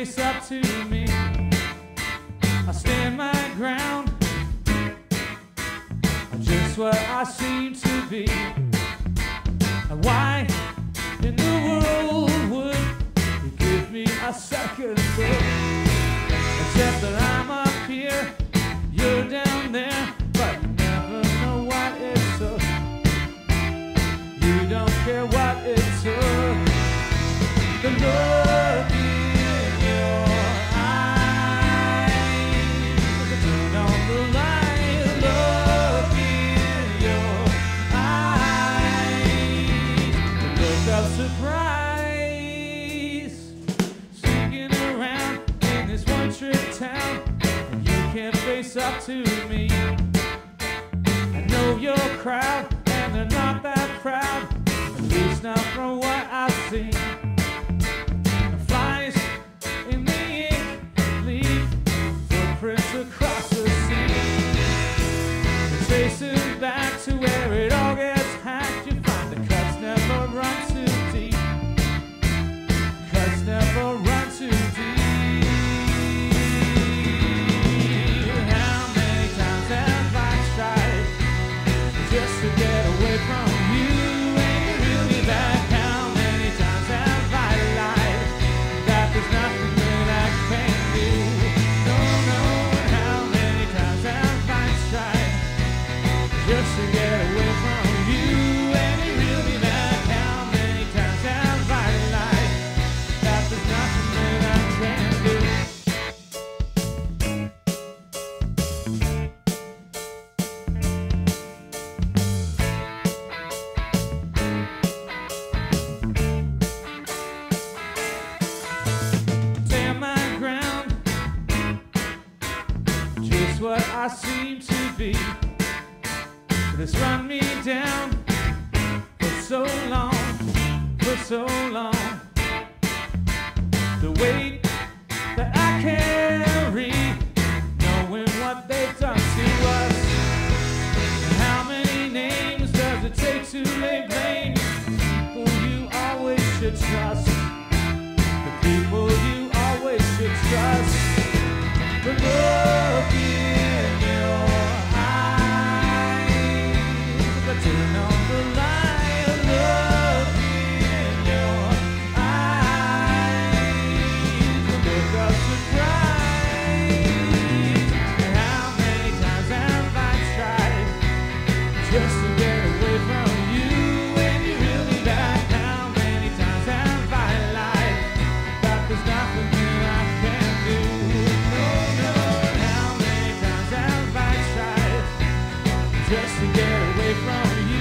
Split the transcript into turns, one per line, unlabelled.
up to me. I stand my ground. I'm just what I seem to be. And why in the world face up to me. I know your crowd, and they're not that proud, at least not from what just to get away from you? That? How many times have I lied that there's nothing that I can do? my ground. Just what I seem to be. It's run me down for so long, for so long. The weight that I carry, knowing what they've done to us. How many names does it take to lay blame? People you always should trust just to get away from you.